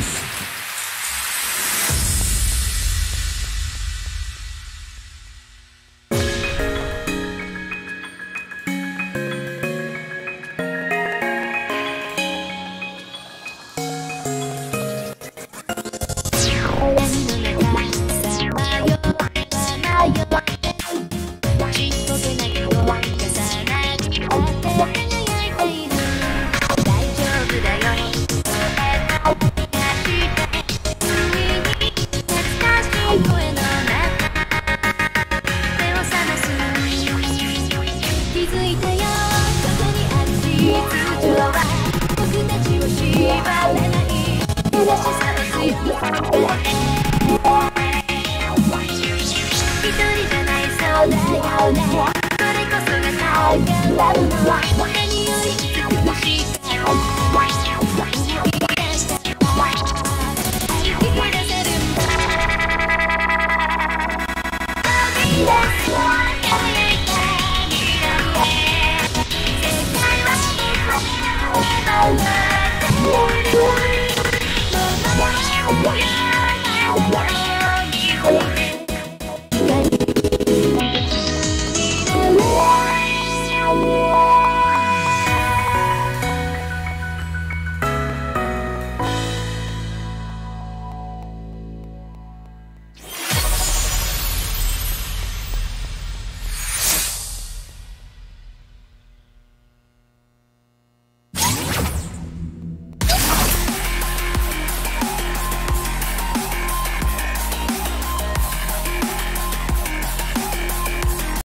you づいたよ。そこにある秩序は僕たちを縛らない。優しさを吸い一人じゃないそうだよね。これこそがタイガるラブの Oh.